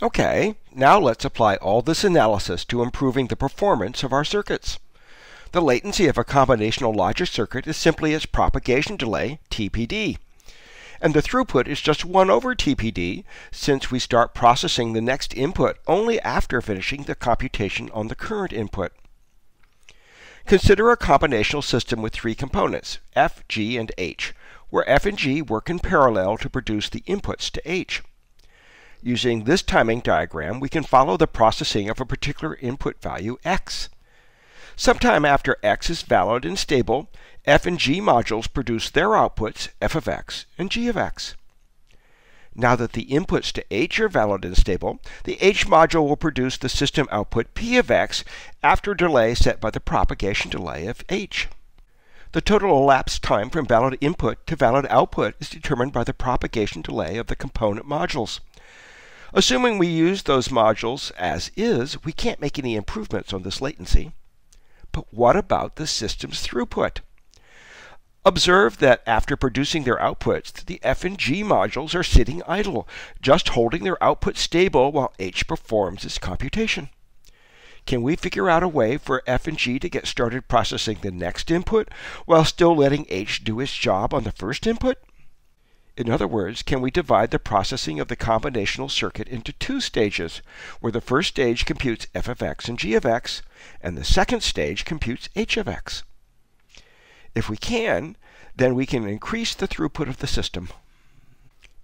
Okay, now let's apply all this analysis to improving the performance of our circuits. The latency of a combinational logic circuit is simply its propagation delay, TPD. And the throughput is just 1 over TPD since we start processing the next input only after finishing the computation on the current input. Consider a combinational system with three components, F, G, and H, where F and G work in parallel to produce the inputs to H. Using this timing diagram, we can follow the processing of a particular input value x. Sometime after x is valid and stable, f and g modules produce their outputs f of x and g of x. Now that the inputs to h are valid and stable, the h module will produce the system output p of x after delay set by the propagation delay of h. The total elapsed time from valid input to valid output is determined by the propagation delay of the component modules. Assuming we use those modules as is, we can't make any improvements on this latency. But what about the system's throughput? Observe that after producing their outputs, the F and G modules are sitting idle, just holding their output stable while H performs its computation. Can we figure out a way for F and G to get started processing the next input while still letting H do its job on the first input? In other words, can we divide the processing of the combinational circuit into two stages, where the first stage computes f of x and g of x, and the second stage computes h of x? If we can, then we can increase the throughput of the system.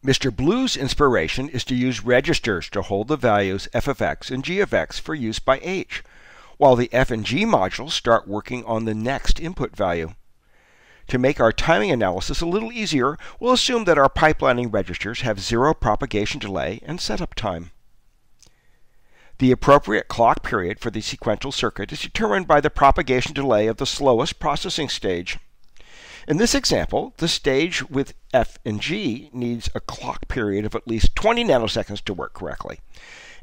Mr. Blue's inspiration is to use registers to hold the values f of x and g of x for use by h, while the f and g modules start working on the next input value. To make our timing analysis a little easier, we'll assume that our pipelining registers have zero propagation delay and setup time. The appropriate clock period for the sequential circuit is determined by the propagation delay of the slowest processing stage. In this example, the stage with F and G needs a clock period of at least 20 nanoseconds to work correctly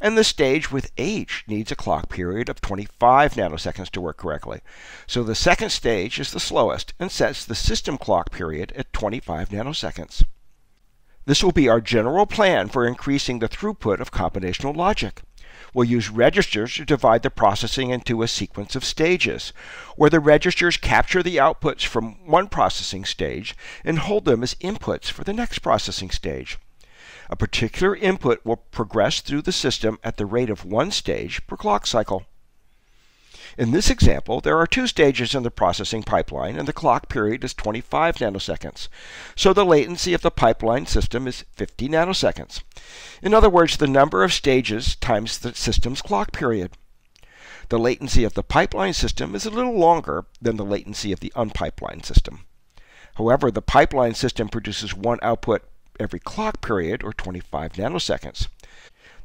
and the stage with H needs a clock period of 25 nanoseconds to work correctly. So the second stage is the slowest and sets the system clock period at 25 nanoseconds. This will be our general plan for increasing the throughput of combinational logic. We'll use registers to divide the processing into a sequence of stages, where the registers capture the outputs from one processing stage and hold them as inputs for the next processing stage. A particular input will progress through the system at the rate of one stage per clock cycle. In this example, there are two stages in the processing pipeline, and the clock period is 25 nanoseconds. So the latency of the pipeline system is 50 nanoseconds. In other words, the number of stages times the system's clock period. The latency of the pipeline system is a little longer than the latency of the unpipelined system. However, the pipeline system produces one output every clock period, or 25 nanoseconds.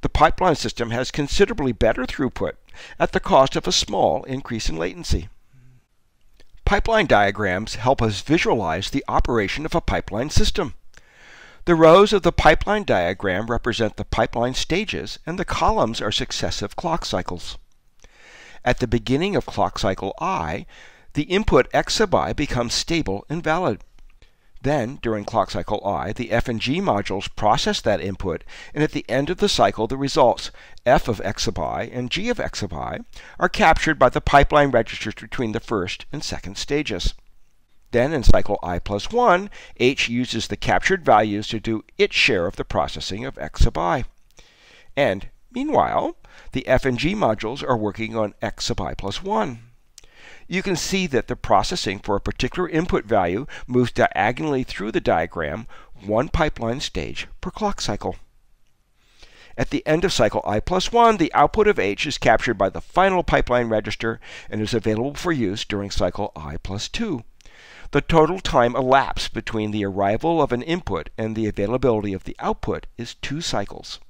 The pipeline system has considerably better throughput at the cost of a small increase in latency. Pipeline diagrams help us visualize the operation of a pipeline system. The rows of the pipeline diagram represent the pipeline stages, and the columns are successive clock cycles. At the beginning of clock cycle i, the input x sub i becomes stable and valid. Then, during clock cycle i, the F and G modules process that input, and at the end of the cycle, the results, f of x sub i and g of x sub i, are captured by the pipeline registers between the first and second stages. Then, in cycle i plus 1, h uses the captured values to do its share of the processing of x sub i. And, meanwhile, the F and G modules are working on x sub i plus 1 you can see that the processing for a particular input value moves diagonally through the diagram one pipeline stage per clock cycle. At the end of cycle i plus 1, the output of h is captured by the final pipeline register and is available for use during cycle i plus 2. The total time elapsed between the arrival of an input and the availability of the output is two cycles.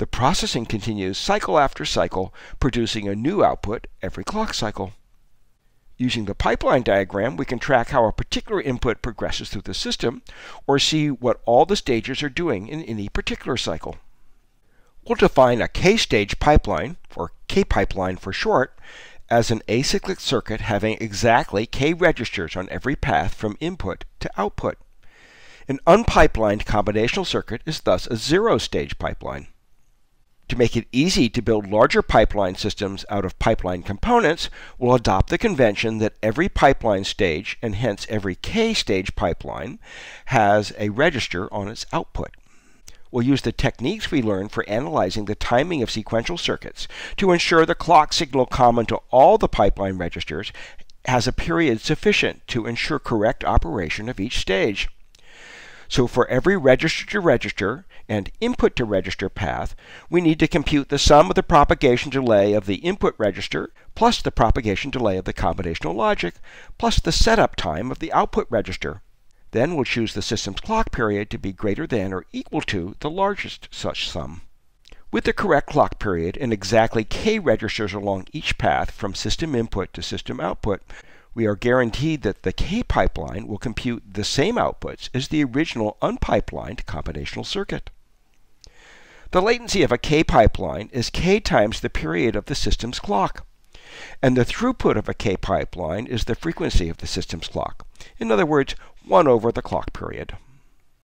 The processing continues cycle after cycle, producing a new output every clock cycle. Using the pipeline diagram, we can track how a particular input progresses through the system, or see what all the stages are doing in any particular cycle. We'll define a k-stage pipeline, or k-pipeline for short, as an acyclic circuit having exactly k registers on every path from input to output. An unpipelined combinational circuit is thus a zero-stage pipeline. To make it easy to build larger pipeline systems out of pipeline components, we'll adopt the convention that every pipeline stage, and hence every K stage pipeline, has a register on its output. We'll use the techniques we learned for analyzing the timing of sequential circuits to ensure the clock signal common to all the pipeline registers has a period sufficient to ensure correct operation of each stage. So for every register to register and input to register path, we need to compute the sum of the propagation delay of the input register plus the propagation delay of the combinational logic plus the setup time of the output register. Then we'll choose the system's clock period to be greater than or equal to the largest such sum. With the correct clock period and exactly k registers along each path from system input to system output, we are guaranteed that the K pipeline will compute the same outputs as the original unpipelined combinational circuit. The latency of a K pipeline is K times the period of the system's clock. And the throughput of a K pipeline is the frequency of the system's clock. In other words, 1 over the clock period.